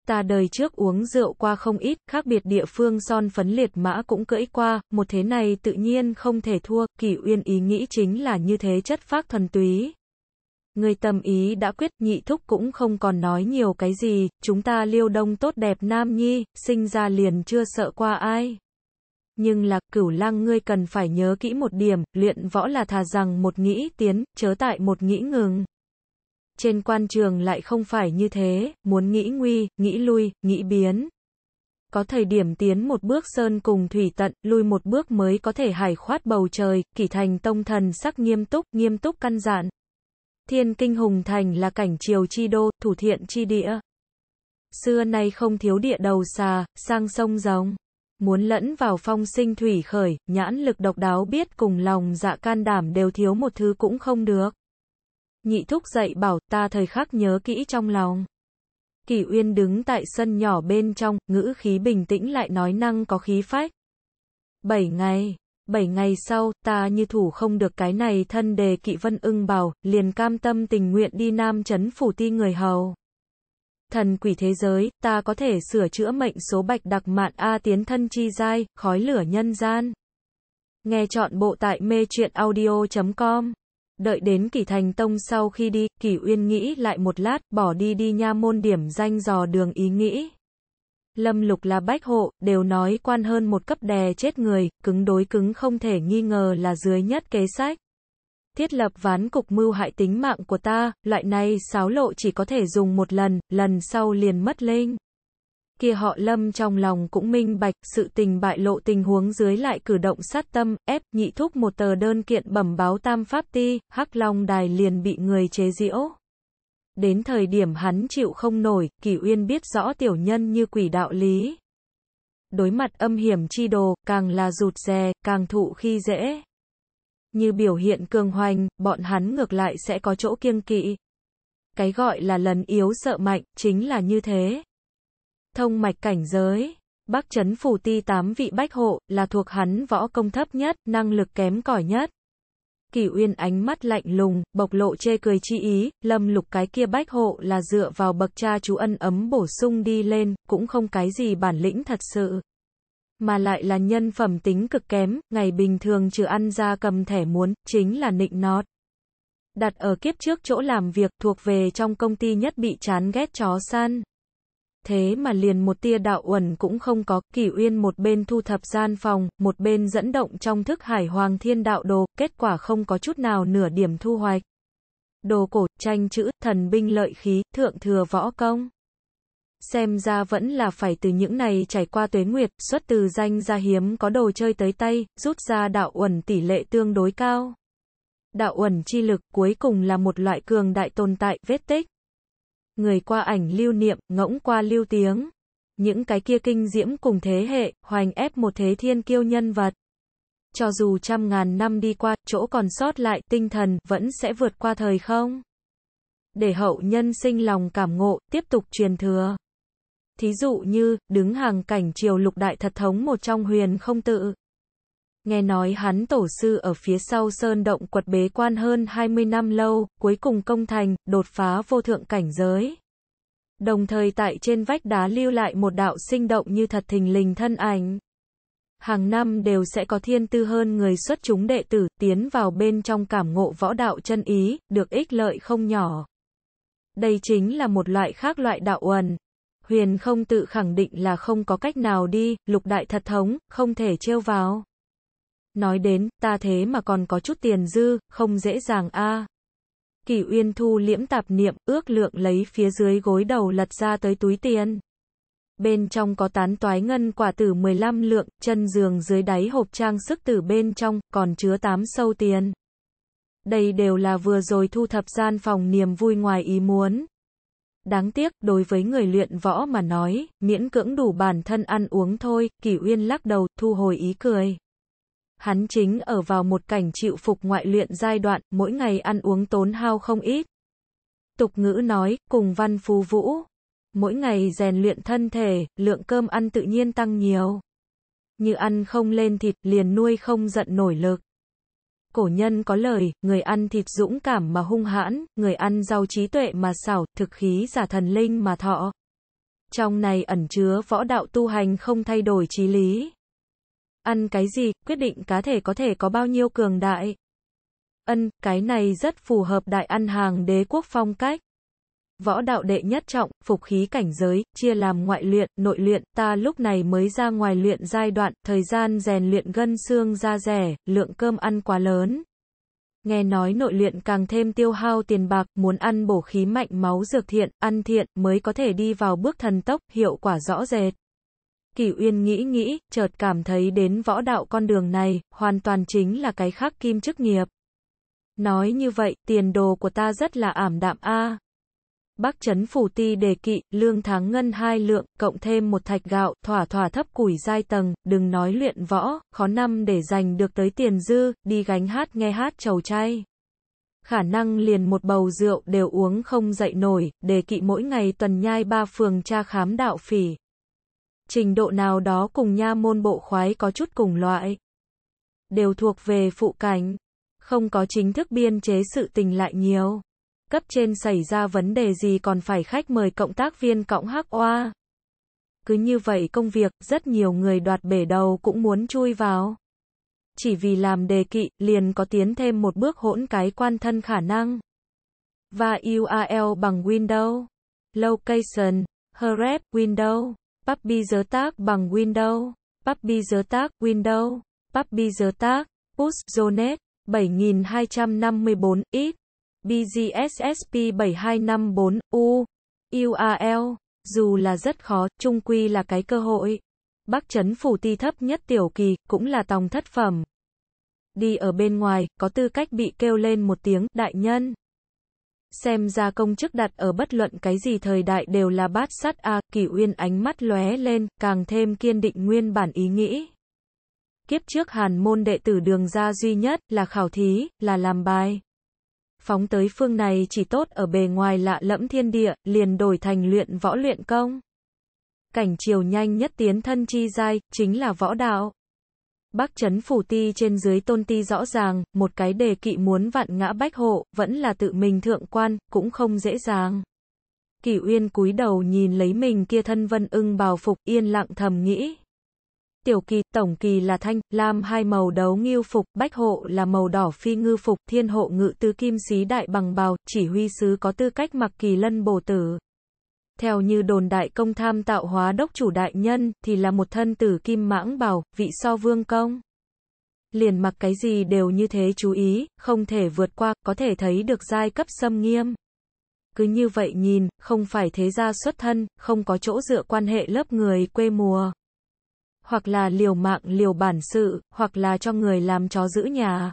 Ta đời trước uống rượu qua không ít, khác biệt địa phương son phấn liệt mã cũng cưỡi qua, một thế này tự nhiên không thể thua, kỷ uyên ý nghĩ chính là như thế chất phác thuần túy. Người tâm ý đã quyết, nhị thúc cũng không còn nói nhiều cái gì, chúng ta liêu đông tốt đẹp nam nhi, sinh ra liền chưa sợ qua ai. Nhưng là, cửu lăng ngươi cần phải nhớ kỹ một điểm, luyện võ là thà rằng một nghĩ tiến, chớ tại một nghĩ ngừng. Trên quan trường lại không phải như thế, muốn nghĩ nguy, nghĩ lui, nghĩ biến. Có thời điểm tiến một bước sơn cùng thủy tận, lui một bước mới có thể hải khoát bầu trời, kỷ thành tông thần sắc nghiêm túc, nghiêm túc căn dặn. Thiên kinh hùng thành là cảnh triều chi đô, thủ thiện chi địa. Xưa nay không thiếu địa đầu xà, sang sông rồng muốn lẫn vào phong sinh thủy khởi, nhãn lực độc đáo biết cùng lòng dạ can đảm đều thiếu một thứ cũng không được. Nhị thúc dạy bảo ta thời khắc nhớ kỹ trong lòng. Kỷ Uyên đứng tại sân nhỏ bên trong, ngữ khí bình tĩnh lại nói năng có khí phách. Bảy ngày, bảy ngày sau, ta như thủ không được cái này thân đề kỵ vân ưng bảo, liền cam tâm tình nguyện đi nam chấn phủ ti người hầu thần quỷ thế giới, ta có thể sửa chữa mệnh số bạch đặc mạn A tiến thân chi giai, khói lửa nhân gian. Nghe chọn bộ tại mê truyện audio.com. Đợi đến kỷ thành tông sau khi đi, kỷ uyên nghĩ lại một lát, bỏ đi đi nha môn điểm danh dò đường ý nghĩ. Lâm lục là bách hộ, đều nói quan hơn một cấp đè chết người, cứng đối cứng không thể nghi ngờ là dưới nhất kế sách thiết lập ván cục mưu hại tính mạng của ta, loại này sáo lộ chỉ có thể dùng một lần, lần sau liền mất linh. kia họ lâm trong lòng cũng minh bạch, sự tình bại lộ tình huống dưới lại cử động sát tâm, ép, nhị thúc một tờ đơn kiện bẩm báo tam pháp ti, hắc long đài liền bị người chế giễu. Đến thời điểm hắn chịu không nổi, Kỳ Uyên biết rõ tiểu nhân như quỷ đạo lý. Đối mặt âm hiểm chi đồ, càng là rụt rè, càng thụ khi dễ. Như biểu hiện cường hoành, bọn hắn ngược lại sẽ có chỗ kiêng kỵ. Cái gọi là lần yếu sợ mạnh, chính là như thế. Thông mạch cảnh giới. Bắc chấn phủ ti tám vị bách hộ, là thuộc hắn võ công thấp nhất, năng lực kém cỏi nhất. Kỳ Uyên ánh mắt lạnh lùng, bộc lộ chê cười chi ý, lâm lục cái kia bách hộ là dựa vào bậc cha chú ân ấm bổ sung đi lên, cũng không cái gì bản lĩnh thật sự. Mà lại là nhân phẩm tính cực kém, ngày bình thường trừ ăn ra cầm thẻ muốn, chính là nịnh nót. Đặt ở kiếp trước chỗ làm việc thuộc về trong công ty nhất bị chán ghét chó săn thế mà liền một tia đạo uẩn cũng không có, kỷ uyên một bên thu thập gian phòng, một bên dẫn động trong thức hải hoàng thiên đạo đồ, kết quả không có chút nào nửa điểm thu hoạch. Đồ cổ, tranh chữ, thần binh lợi khí, thượng thừa võ công. Xem ra vẫn là phải từ những này trải qua tuế nguyệt, xuất từ danh ra hiếm có đồ chơi tới tay, rút ra đạo uẩn tỷ lệ tương đối cao. Đạo uẩn chi lực cuối cùng là một loại cường đại tồn tại, vết tích người qua ảnh lưu niệm, ngỗng qua lưu tiếng. Những cái kia kinh diễm cùng thế hệ, hoành ép một thế thiên kiêu nhân vật. Cho dù trăm ngàn năm đi qua, chỗ còn sót lại, tinh thần, vẫn sẽ vượt qua thời không. Để hậu nhân sinh lòng cảm ngộ, tiếp tục truyền thừa. Thí dụ như, đứng hàng cảnh triều lục đại thật thống một trong huyền không tự. Nghe nói hắn tổ sư ở phía sau sơn động quật bế quan hơn 20 năm lâu, cuối cùng công thành, đột phá vô thượng cảnh giới. Đồng thời tại trên vách đá lưu lại một đạo sinh động như thật thình lình thân ảnh. Hàng năm đều sẽ có thiên tư hơn người xuất chúng đệ tử, tiến vào bên trong cảm ngộ võ đạo chân ý, được ích lợi không nhỏ. Đây chính là một loại khác loại đạo uẩn. Huyền không tự khẳng định là không có cách nào đi, lục đại thật thống, không thể trêu vào. Nói đến, ta thế mà còn có chút tiền dư, không dễ dàng a. À. Kỷ Uyên thu liễm tạp niệm, ước lượng lấy phía dưới gối đầu lật ra tới túi tiền. Bên trong có tán toái ngân quả tử 15 lượng, chân giường dưới đáy hộp trang sức từ bên trong, còn chứa 8 sâu tiền. Đây đều là vừa rồi thu thập gian phòng niềm vui ngoài ý muốn. Đáng tiếc, đối với người luyện võ mà nói, miễn cưỡng đủ bản thân ăn uống thôi, Kỷ Uyên lắc đầu, thu hồi ý cười. Hắn chính ở vào một cảnh chịu phục ngoại luyện giai đoạn, mỗi ngày ăn uống tốn hao không ít. Tục ngữ nói, cùng văn phú vũ. Mỗi ngày rèn luyện thân thể, lượng cơm ăn tự nhiên tăng nhiều. Như ăn không lên thịt, liền nuôi không giận nổi lực. Cổ nhân có lời, người ăn thịt dũng cảm mà hung hãn, người ăn rau trí tuệ mà xảo, thực khí giả thần linh mà thọ. Trong này ẩn chứa võ đạo tu hành không thay đổi trí lý. Ăn cái gì, quyết định cá thể có thể có bao nhiêu cường đại. Ân, cái này rất phù hợp đại ăn hàng đế quốc phong cách. Võ đạo đệ nhất trọng, phục khí cảnh giới, chia làm ngoại luyện, nội luyện, ta lúc này mới ra ngoài luyện giai đoạn, thời gian rèn luyện gân xương ra rẻ, lượng cơm ăn quá lớn. Nghe nói nội luyện càng thêm tiêu hao tiền bạc, muốn ăn bổ khí mạnh máu dược thiện, ăn thiện, mới có thể đi vào bước thần tốc, hiệu quả rõ rệt. Kỷ Uyên nghĩ nghĩ, chợt cảm thấy đến võ đạo con đường này, hoàn toàn chính là cái khác kim chức nghiệp. Nói như vậy, tiền đồ của ta rất là ảm đạm a. Bắc chấn phủ ti đề kỵ, lương tháng ngân hai lượng, cộng thêm một thạch gạo, thỏa thỏa thấp củi giai tầng, đừng nói luyện võ, khó năm để giành được tới tiền dư, đi gánh hát nghe hát chầu chay. Khả năng liền một bầu rượu đều uống không dậy nổi, đề kỵ mỗi ngày tuần nhai ba phường tra khám đạo phỉ trình độ nào đó cùng nha môn bộ khoái có chút cùng loại. Đều thuộc về phụ cảnh, không có chính thức biên chế sự tình lại nhiều. Cấp trên xảy ra vấn đề gì còn phải khách mời cộng tác viên cộng hắc oa. Cứ như vậy công việc, rất nhiều người đoạt bể đầu cũng muốn chui vào. Chỉ vì làm đề kỵ, liền có tiến thêm một bước hỗn cái quan thân khả năng. Và URL bằng Windows. Location, href, Windows. Puppy giới tác bằng Windows. Puppy giới tác Windows. Puppy giới tác Push Zonet 7254 ít. BGSSP 7254 U. URL Dù là rất khó, trung quy là cái cơ hội. Bắc chấn phủ ti thấp nhất tiểu kỳ, cũng là tòng thất phẩm. Đi ở bên ngoài, có tư cách bị kêu lên một tiếng, đại nhân. Xem ra công chức đặt ở bất luận cái gì thời đại đều là bát sắt a, à, Kỳ Uyên ánh mắt lóe lên, càng thêm kiên định nguyên bản ý nghĩ. Kiếp trước Hàn môn đệ tử đường ra duy nhất là khảo thí, là làm bài. Phóng tới phương này chỉ tốt ở bề ngoài lạ lẫm thiên địa, liền đổi thành luyện võ luyện công. Cảnh chiều nhanh nhất tiến thân chi giai, chính là võ đạo. Bắc chấn phủ ti trên dưới tôn ti rõ ràng, một cái đề kỵ muốn vạn ngã bách hộ, vẫn là tự mình thượng quan, cũng không dễ dàng. Kỷ Uyên cúi đầu nhìn lấy mình kia thân vân ưng bào phục, yên lặng thầm nghĩ. Tiểu kỳ, tổng kỳ là thanh, lam hai màu đấu nghiêu phục, bách hộ là màu đỏ phi ngư phục, thiên hộ ngự tứ kim xí đại bằng bào, chỉ huy sứ có tư cách mặc kỳ lân bổ tử. Theo như đồn đại công tham tạo hóa đốc chủ đại nhân, thì là một thân tử kim mãng bào, vị so vương công. Liền mặc cái gì đều như thế chú ý, không thể vượt qua, có thể thấy được giai cấp xâm nghiêm. Cứ như vậy nhìn, không phải thế gia xuất thân, không có chỗ dựa quan hệ lớp người quê mùa. Hoặc là liều mạng liều bản sự, hoặc là cho người làm chó giữ nhà.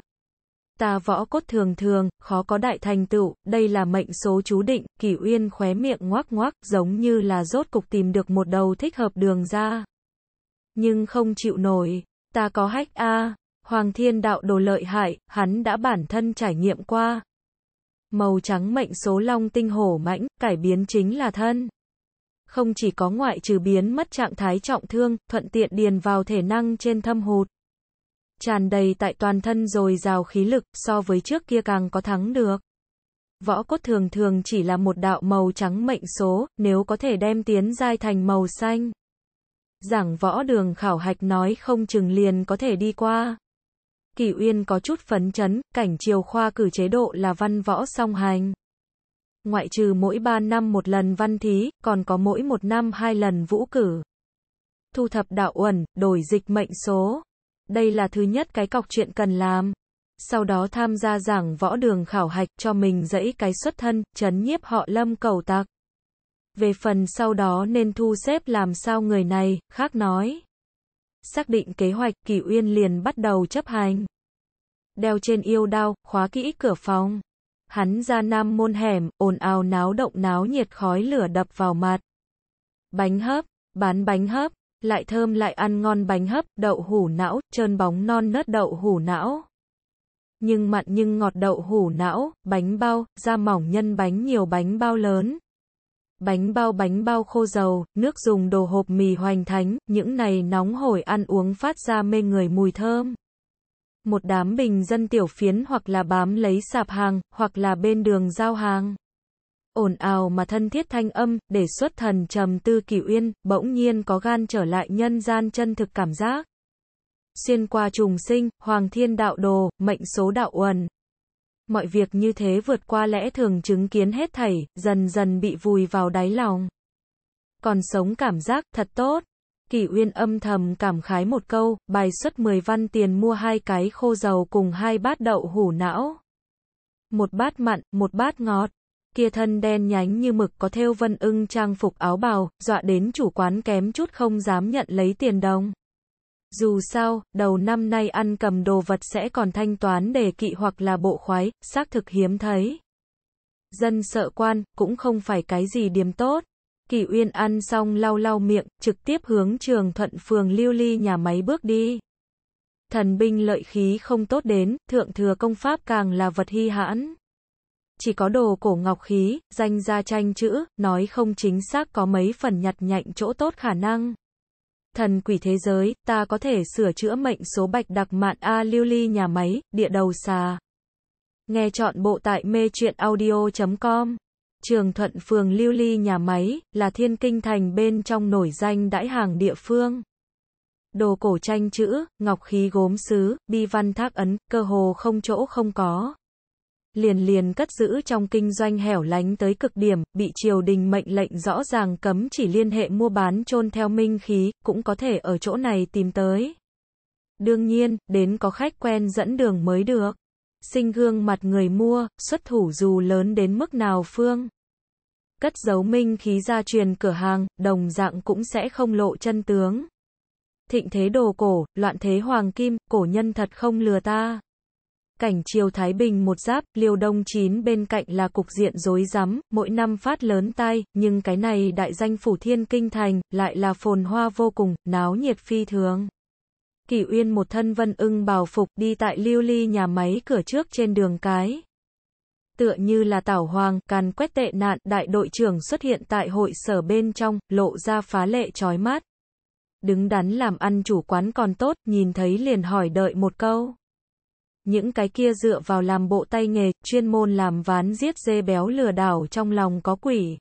Ta võ cốt thường thường, khó có đại thành tựu, đây là mệnh số chú định, kỷ uyên khóe miệng ngoác ngoác, giống như là rốt cục tìm được một đầu thích hợp đường ra. Nhưng không chịu nổi, ta có hách a Hoàng thiên đạo đồ lợi hại, hắn đã bản thân trải nghiệm qua. Màu trắng mệnh số long tinh hổ mãnh, cải biến chính là thân. Không chỉ có ngoại trừ biến mất trạng thái trọng thương, thuận tiện điền vào thể năng trên thâm hụt tràn đầy tại toàn thân rồi rào khí lực, so với trước kia càng có thắng được. Võ cốt thường thường chỉ là một đạo màu trắng mệnh số, nếu có thể đem tiến giai thành màu xanh. Giảng võ đường khảo hạch nói không chừng liền có thể đi qua. Kỳ Uyên có chút phấn chấn, cảnh chiều khoa cử chế độ là văn võ song hành. Ngoại trừ mỗi 3 năm một lần văn thí, còn có mỗi một năm hai lần vũ cử. Thu thập đạo uẩn, đổi dịch mệnh số. Đây là thứ nhất cái cọc chuyện cần làm. Sau đó tham gia giảng võ đường khảo hạch cho mình dẫy cái xuất thân, chấn nhiếp họ lâm cầu tạc. Về phần sau đó nên thu xếp làm sao người này, khác nói. Xác định kế hoạch, Kỳ Uyên liền bắt đầu chấp hành. Đeo trên yêu đao, khóa kỹ cửa phòng. Hắn ra nam môn hẻm, ồn ào náo động náo nhiệt khói lửa đập vào mặt. Bánh hấp, bán bánh hấp, lại thơm lại ăn ngon bánh hấp, đậu hủ não, trơn bóng non nớt đậu hủ não. Nhưng mặn nhưng ngọt đậu hủ não, bánh bao, da mỏng nhân bánh nhiều bánh bao lớn. Bánh bao bánh bao khô dầu, nước dùng đồ hộp mì hoành thánh, những này nóng hổi ăn uống phát ra mê người mùi thơm. Một đám bình dân tiểu phiến hoặc là bám lấy sạp hàng, hoặc là bên đường giao hàng ồn ào mà thân thiết thanh âm, để xuất thần trầm tư kỷ uyên, bỗng nhiên có gan trở lại nhân gian chân thực cảm giác. Xuyên qua trùng sinh, hoàng thiên đạo đồ, mệnh số đạo uẩn. Mọi việc như thế vượt qua lẽ thường chứng kiến hết thảy, dần dần bị vùi vào đáy lòng. Còn sống cảm giác, thật tốt. Kỳ Uyên âm thầm cảm khái một câu, bài xuất 10 văn tiền mua hai cái khô dầu cùng hai bát đậu hủ não. Một bát mặn, một bát ngọt kia thân đen nhánh như mực có thêu vân ưng trang phục áo bào, dọa đến chủ quán kém chút không dám nhận lấy tiền đồng. Dù sao, đầu năm nay ăn cầm đồ vật sẽ còn thanh toán đề kỵ hoặc là bộ khoái, xác thực hiếm thấy. Dân sợ quan, cũng không phải cái gì điểm tốt. Kỳ Uyên ăn xong lau lau miệng, trực tiếp hướng trường thuận phường lưu ly nhà máy bước đi. Thần binh lợi khí không tốt đến, thượng thừa công pháp càng là vật hy hãn chỉ có đồ cổ ngọc khí, danh ra tranh chữ, nói không chính xác có mấy phần nhặt nhạnh chỗ tốt khả năng. Thần quỷ thế giới, ta có thể sửa chữa mệnh số bạch đặc mạn A lưu ly nhà máy, địa đầu xà. Nghe chọn bộ tại mê truyện audio.com. Trường Thuận phường Lưu Ly nhà máy, là thiên kinh thành bên trong nổi danh đãi hàng địa phương. Đồ cổ tranh chữ, ngọc khí gốm sứ, bi văn thác ấn, cơ hồ không chỗ không có liền liền cất giữ trong kinh doanh hẻo lánh tới cực điểm, bị triều đình mệnh lệnh rõ ràng cấm chỉ liên hệ mua bán chôn theo minh khí, cũng có thể ở chỗ này tìm tới. Đương nhiên, đến có khách quen dẫn đường mới được. Sinh gương mặt người mua, xuất thủ dù lớn đến mức nào phương. cất giấu minh khí gia truyền cửa hàng, đồng dạng cũng sẽ không lộ chân tướng. Thịnh thế đồ cổ, loạn thế hoàng kim, cổ nhân thật không lừa ta. Cảnh triều Thái Bình một giáp, liêu đông chín bên cạnh là cục diện rối rắm, mỗi năm phát lớn tai nhưng cái này đại danh phủ thiên kinh thành, lại là phồn hoa vô cùng, náo nhiệt phi thường. Kỷ Uyên một thân vân ưng bào phục đi tại lưu ly nhà máy cửa trước trên đường cái. Tựa như là tảo hoàng, càn quét tệ nạn, đại đội trưởng xuất hiện tại hội sở bên trong, lộ ra phá lệ chói mát. Đứng đắn làm ăn chủ quán còn tốt, nhìn thấy liền hỏi đợi một câu. Những cái kia dựa vào làm bộ tay nghề, chuyên môn làm ván giết dê béo lừa đảo trong lòng có quỷ.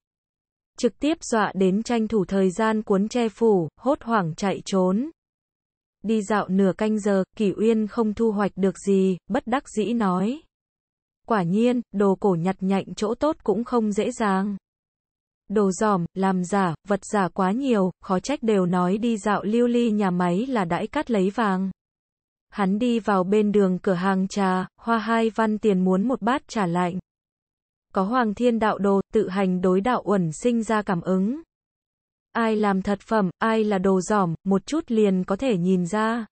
Trực tiếp dọa đến tranh thủ thời gian cuốn che phủ, hốt hoảng chạy trốn. Đi dạo nửa canh giờ, Kỷ Uyên không thu hoạch được gì, bất đắc dĩ nói. Quả nhiên, đồ cổ nhặt nhạnh chỗ tốt cũng không dễ dàng. Đồ giỏm, làm giả, vật giả quá nhiều, khó trách đều nói đi dạo lưu ly nhà máy là đãi cắt lấy vàng. Hắn đi vào bên đường cửa hàng trà, hoa hai văn tiền muốn một bát trà lạnh. Có hoàng thiên đạo đồ, tự hành đối đạo uẩn sinh ra cảm ứng. Ai làm thật phẩm, ai là đồ giỏm, một chút liền có thể nhìn ra.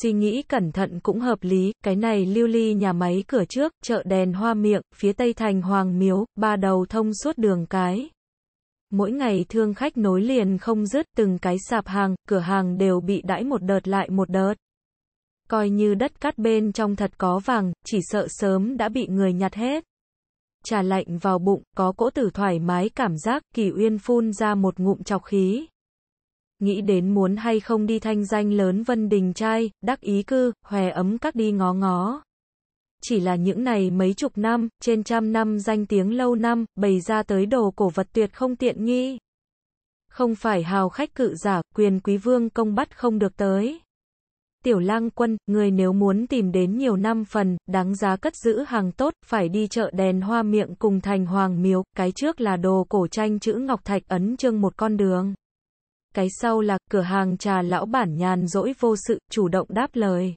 Suy nghĩ cẩn thận cũng hợp lý, cái này lưu ly nhà máy cửa trước, chợ đèn hoa miệng, phía tây thành hoàng miếu, ba đầu thông suốt đường cái. Mỗi ngày thương khách nối liền không dứt từng cái sạp hàng, cửa hàng đều bị đãi một đợt lại một đợt. Coi như đất cát bên trong thật có vàng, chỉ sợ sớm đã bị người nhặt hết. Trà lạnh vào bụng, có cỗ tử thoải mái cảm giác, kỳ uyên phun ra một ngụm chọc khí. Nghĩ đến muốn hay không đi thanh danh lớn vân đình trai, đắc ý cư, hòe ấm các đi ngó ngó. Chỉ là những này mấy chục năm, trên trăm năm danh tiếng lâu năm, bày ra tới đồ cổ vật tuyệt không tiện nghi. Không phải hào khách cự giả, quyền quý vương công bắt không được tới. Tiểu lang quân, người nếu muốn tìm đến nhiều năm phần, đáng giá cất giữ hàng tốt, phải đi chợ đèn hoa miệng cùng thành hoàng miếu, cái trước là đồ cổ tranh chữ ngọc thạch ấn chương một con đường. Cái sau là cửa hàng trà lão bản nhàn rỗi vô sự, chủ động đáp lời.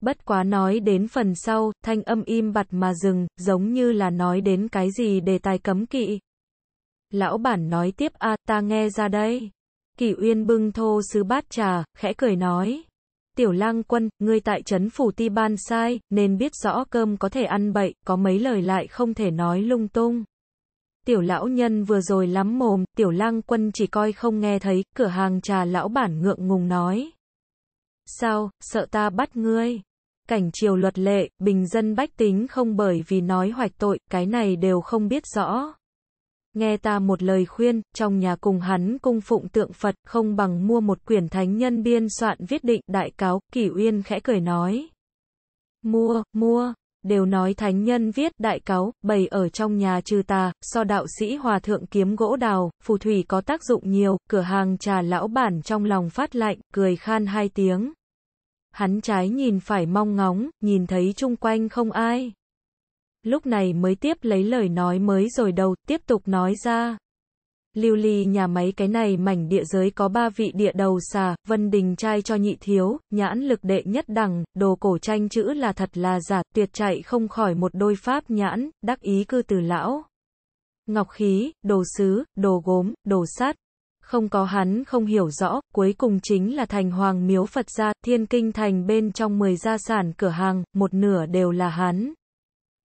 Bất quá nói đến phần sau, thanh âm im bặt mà dừng, giống như là nói đến cái gì đề tài cấm kỵ. Lão bản nói tiếp a ta nghe ra đây. Kỷ Uyên bưng thô sứ bát trà, khẽ cười nói. Tiểu lang quân, ngươi tại trấn phủ ti ban sai, nên biết rõ cơm có thể ăn bậy, có mấy lời lại không thể nói lung tung. Tiểu lão nhân vừa rồi lắm mồm, tiểu lang quân chỉ coi không nghe thấy, cửa hàng trà lão bản ngượng ngùng nói. Sao, sợ ta bắt ngươi? Cảnh triều luật lệ, bình dân bách tính không bởi vì nói hoạch tội, cái này đều không biết rõ. Nghe ta một lời khuyên, trong nhà cùng hắn cung phụng tượng Phật, không bằng mua một quyển thánh nhân biên soạn viết định, đại cáo, kỷ uyên khẽ cười nói. Mua, mua, đều nói thánh nhân viết, đại cáo, bày ở trong nhà trừ tà, so đạo sĩ hòa thượng kiếm gỗ đào, phù thủy có tác dụng nhiều, cửa hàng trà lão bản trong lòng phát lạnh, cười khan hai tiếng. Hắn trái nhìn phải mong ngóng, nhìn thấy chung quanh không ai lúc này mới tiếp lấy lời nói mới rồi đầu, tiếp tục nói ra. Lưu ly nhà máy cái này mảnh địa giới có ba vị địa đầu xà, vân đình trai cho nhị thiếu, nhãn lực đệ nhất đẳng, đồ cổ tranh chữ là thật là giả, tuyệt chạy không khỏi một đôi pháp nhãn, đắc ý cư từ lão. Ngọc khí, đồ sứ, đồ gốm, đồ sắt. Không có hắn không hiểu rõ, cuối cùng chính là thành hoàng miếu Phật gia, thiên kinh thành bên trong 10 gia sản cửa hàng, một nửa đều là hắn.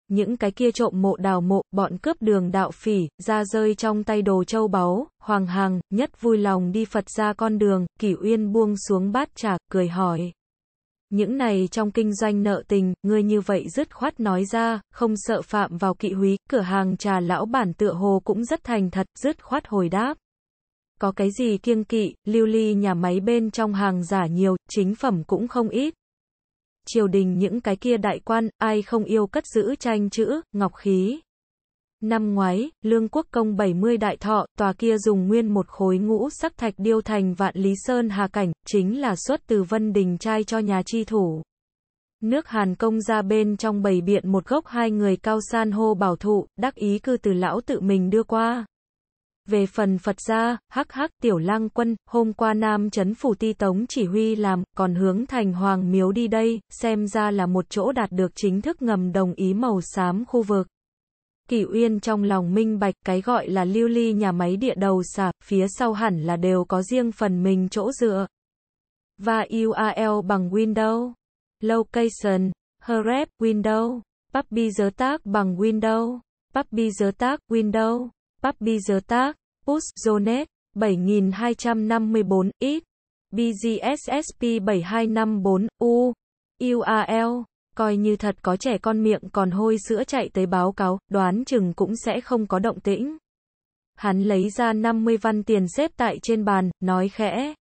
Những cái kia trộm mộ đào mộ, bọn cướp đường đạo phỉ, ra rơi trong tay đồ châu báu, hoàng hàng, nhất vui lòng đi Phật ra con đường, kỷ uyên buông xuống bát trà, cười hỏi. Những này trong kinh doanh nợ tình, ngươi như vậy dứt khoát nói ra, không sợ phạm vào kỵ húy, cửa hàng trà lão bản tựa hồ cũng rất thành thật, dứt khoát hồi đáp. Có cái gì kiêng kỵ, lưu ly nhà máy bên trong hàng giả nhiều, chính phẩm cũng không ít triều đình những cái kia đại quan, ai không yêu cất giữ tranh chữ, ngọc khí. Năm ngoái, Lương Quốc Công 70 đại thọ, tòa kia dùng nguyên một khối ngũ sắc thạch điêu thành vạn lý sơn hà cảnh, chính là xuất từ vân đình trai cho nhà chi thủ. Nước Hàn công ra bên trong bầy biện một gốc hai người cao san hô bảo thụ, đắc ý cư từ lão tự mình đưa qua. Về phần Phật gia, hắc hắc tiểu lang quân, hôm qua Nam chấn phủ ti tống chỉ huy làm, còn hướng thành hoàng miếu đi đây, xem ra là một chỗ đạt được chính thức ngầm đồng ý màu xám khu vực. Kỳ Uyên trong lòng minh bạch cái gọi là lưu ly nhà máy địa đầu xả phía sau hẳn là đều có riêng phần mình chỗ dựa. Và URL bằng Windows. Location, href, Windows. Puppy giới tác bằng Windows. Puppy giới tác, Windows. Puppy giờ Push, 7254, ít. BGSSP 7254, U. URL. Coi như thật có trẻ con miệng còn hôi sữa chạy tới báo cáo, đoán chừng cũng sẽ không có động tĩnh. Hắn lấy ra 50 văn tiền xếp tại trên bàn, nói khẽ.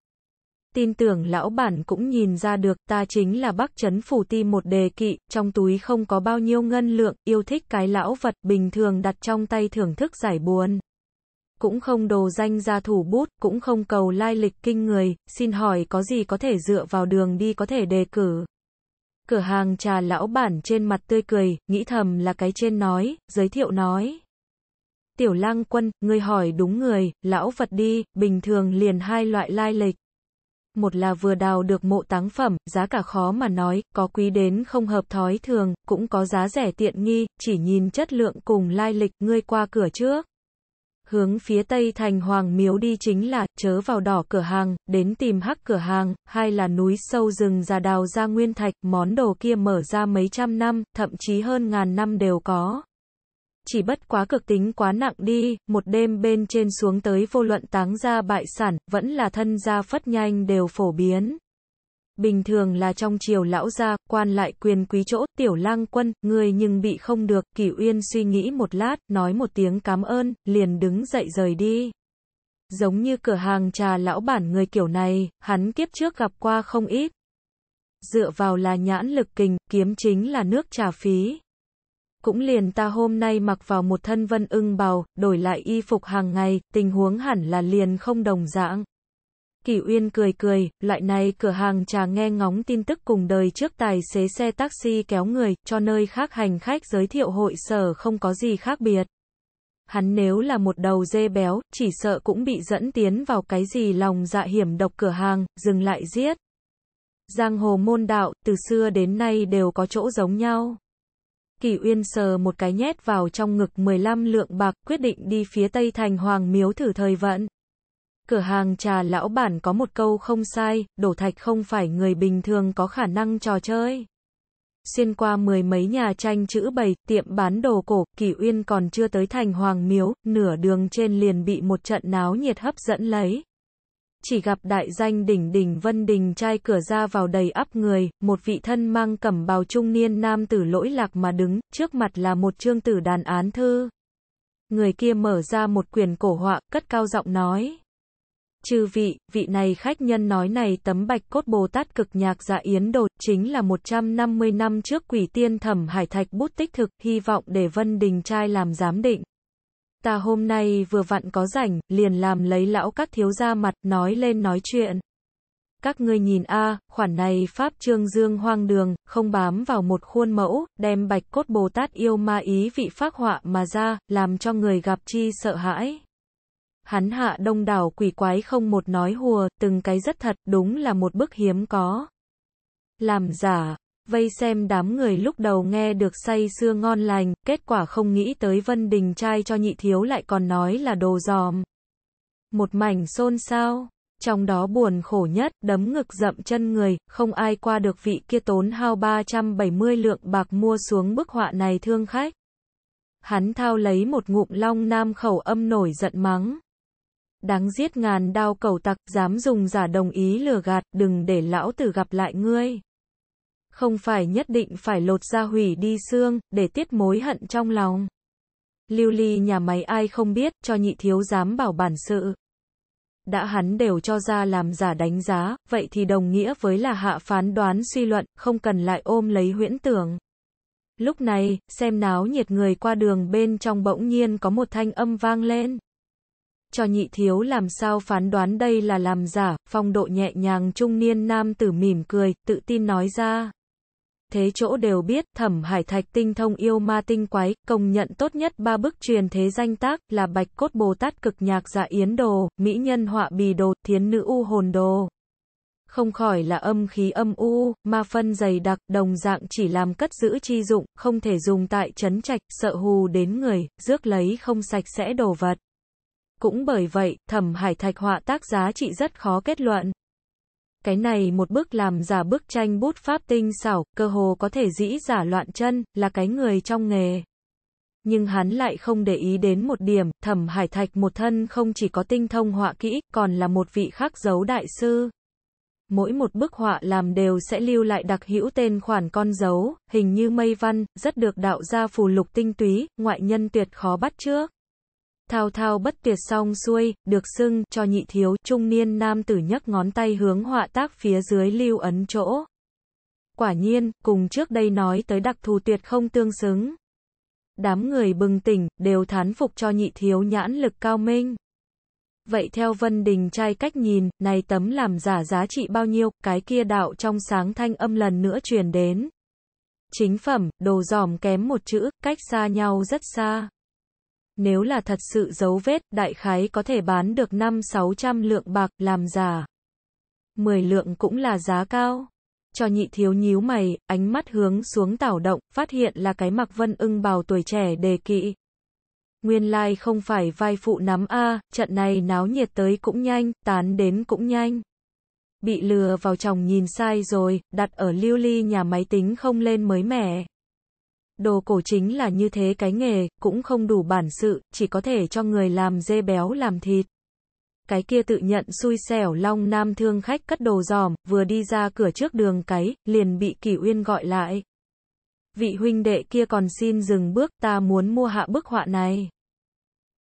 Tin tưởng lão bản cũng nhìn ra được, ta chính là bắc chấn phủ ti một đề kỵ, trong túi không có bao nhiêu ngân lượng, yêu thích cái lão vật bình thường đặt trong tay thưởng thức giải buồn. Cũng không đồ danh ra thủ bút, cũng không cầu lai lịch kinh người, xin hỏi có gì có thể dựa vào đường đi có thể đề cử. Cửa hàng trà lão bản trên mặt tươi cười, nghĩ thầm là cái trên nói, giới thiệu nói. Tiểu lang quân, ngươi hỏi đúng người, lão vật đi, bình thường liền hai loại lai lịch. Một là vừa đào được mộ táng phẩm, giá cả khó mà nói, có quý đến không hợp thói thường, cũng có giá rẻ tiện nghi, chỉ nhìn chất lượng cùng lai lịch, ngươi qua cửa trước. Hướng phía tây thành hoàng miếu đi chính là, chớ vào đỏ cửa hàng, đến tìm hắc cửa hàng, hai là núi sâu rừng già đào ra nguyên thạch, món đồ kia mở ra mấy trăm năm, thậm chí hơn ngàn năm đều có. Chỉ bất quá cực tính quá nặng đi, một đêm bên trên xuống tới vô luận táng ra bại sản, vẫn là thân gia phất nhanh đều phổ biến. Bình thường là trong triều lão gia, quan lại quyền quý chỗ, tiểu lang quân, người nhưng bị không được, kỷ uyên suy nghĩ một lát, nói một tiếng cảm ơn, liền đứng dậy rời đi. Giống như cửa hàng trà lão bản người kiểu này, hắn kiếp trước gặp qua không ít. Dựa vào là nhãn lực kình, kiếm chính là nước trà phí. Cũng liền ta hôm nay mặc vào một thân vân ưng bào, đổi lại y phục hàng ngày, tình huống hẳn là liền không đồng dạng. Kỳ Uyên cười cười, loại này cửa hàng trà nghe ngóng tin tức cùng đời trước tài xế xe taxi kéo người, cho nơi khác hành khách giới thiệu hội sở không có gì khác biệt. Hắn nếu là một đầu dê béo, chỉ sợ cũng bị dẫn tiến vào cái gì lòng dạ hiểm độc cửa hàng, dừng lại giết. Giang hồ môn đạo, từ xưa đến nay đều có chỗ giống nhau. Kỳ Uyên sờ một cái nhét vào trong ngực 15 lượng bạc, quyết định đi phía Tây Thành Hoàng Miếu thử thời vận. Cửa hàng trà lão bản có một câu không sai, đổ thạch không phải người bình thường có khả năng trò chơi. Xuyên qua mười mấy nhà tranh chữ bày, tiệm bán đồ cổ, Kỳ Uyên còn chưa tới thành Hoàng Miếu, nửa đường trên liền bị một trận náo nhiệt hấp dẫn lấy. Chỉ gặp đại danh đỉnh đỉnh vân đình trai cửa ra vào đầy ắp người, một vị thân mang cẩm bào trung niên nam tử lỗi lạc mà đứng, trước mặt là một trương tử đàn án thư. Người kia mở ra một quyển cổ họa, cất cao giọng nói. Chư vị, vị này khách nhân nói này tấm bạch cốt Bồ Tát cực nhạc dạ yến đột chính là 150 năm trước quỷ tiên thẩm hải thạch bút tích thực, hy vọng để Vân Đình trai làm giám định. Ta hôm nay vừa vặn có rảnh, liền làm lấy lão các thiếu gia mặt, nói lên nói chuyện. Các ngươi nhìn a, khoản này pháp trương dương hoang đường, không bám vào một khuôn mẫu, đem bạch cốt Bồ Tát yêu ma ý vị phác họa mà ra, làm cho người gặp chi sợ hãi. Hắn hạ đông đảo quỷ quái không một nói hùa, từng cái rất thật, đúng là một bức hiếm có. Làm giả, vây xem đám người lúc đầu nghe được say xưa ngon lành, kết quả không nghĩ tới Vân Đình trai cho nhị thiếu lại còn nói là đồ giòm. Một mảnh xôn xao, trong đó buồn khổ nhất, đấm ngực dậm chân người, không ai qua được vị kia tốn hao 370 lượng bạc mua xuống bức họa này thương khách. Hắn thao lấy một ngụm long nam khẩu âm nổi giận mắng đáng giết ngàn đao cầu tặc, dám dùng giả đồng ý lừa gạt, đừng để lão tử gặp lại ngươi. Không phải nhất định phải lột ra hủy đi xương, để tiết mối hận trong lòng. Lưu ly nhà máy ai không biết, cho nhị thiếu dám bảo bản sự. Đã hắn đều cho ra làm giả đánh giá, vậy thì đồng nghĩa với là hạ phán đoán suy luận, không cần lại ôm lấy huyễn tưởng. Lúc này, xem náo nhiệt người qua đường bên trong bỗng nhiên có một thanh âm vang lên cho nhị thiếu làm sao phán đoán đây là làm giả, phong độ nhẹ nhàng trung niên nam tử mỉm cười, tự tin nói ra. Thế chỗ đều biết, thẩm hải thạch tinh thông yêu ma tinh quái, công nhận tốt nhất ba bức truyền thế danh tác, là bạch cốt Bồ Tát cực nhạc dạ yến đồ, mỹ nhân họa bì đồ, thiến nữ u hồn đồ. không khỏi là âm khí âm u, ma phân dày đặc, đồng dạng chỉ làm cất giữ chi dụng, không thể dùng tại chấn trạch, sợ hù đến người, rước lấy không sạch sẽ đồ vật. Cũng bởi vậy, thẩm hải thạch họa tác giá trị rất khó kết luận. Cái này một bước làm giả bức tranh bút pháp tinh xảo, cơ hồ có thể dĩ giả loạn chân, là cái người trong nghề. Nhưng hắn lại không để ý đến một điểm, thẩm hải thạch một thân không chỉ có tinh thông họa kỹ, còn là một vị khắc dấu đại sư. Mỗi một bức họa làm đều sẽ lưu lại đặc hữu tên khoản con dấu, hình như mây văn, rất được đạo gia phù lục tinh túy, ngoại nhân tuyệt khó bắt trước. Thao thao bất tuyệt xong xuôi, được xưng, cho nhị thiếu, trung niên nam tử nhấc ngón tay hướng họa tác phía dưới lưu ấn chỗ. Quả nhiên, cùng trước đây nói tới đặc thù tuyệt không tương xứng. Đám người bừng tỉnh, đều thán phục cho nhị thiếu nhãn lực cao minh. Vậy theo Vân Đình trai cách nhìn, này tấm làm giả giá trị bao nhiêu, cái kia đạo trong sáng thanh âm lần nữa truyền đến. Chính phẩm, đồ giòm kém một chữ, cách xa nhau rất xa. Nếu là thật sự dấu vết, đại khái có thể bán được 5-600 lượng bạc, làm giả. 10 lượng cũng là giá cao. Cho nhị thiếu nhíu mày, ánh mắt hướng xuống tảo động, phát hiện là cái mặc vân ưng bào tuổi trẻ đề kỵ. Nguyên lai like không phải vai phụ nắm A, trận này náo nhiệt tới cũng nhanh, tán đến cũng nhanh. Bị lừa vào chồng nhìn sai rồi, đặt ở lưu ly nhà máy tính không lên mới mẻ. Đồ cổ chính là như thế cái nghề, cũng không đủ bản sự, chỉ có thể cho người làm dê béo làm thịt. Cái kia tự nhận xui xẻo long nam thương khách cất đồ giòm, vừa đi ra cửa trước đường cái, liền bị kỷ uyên gọi lại. Vị huynh đệ kia còn xin dừng bước, ta muốn mua hạ bức họa này.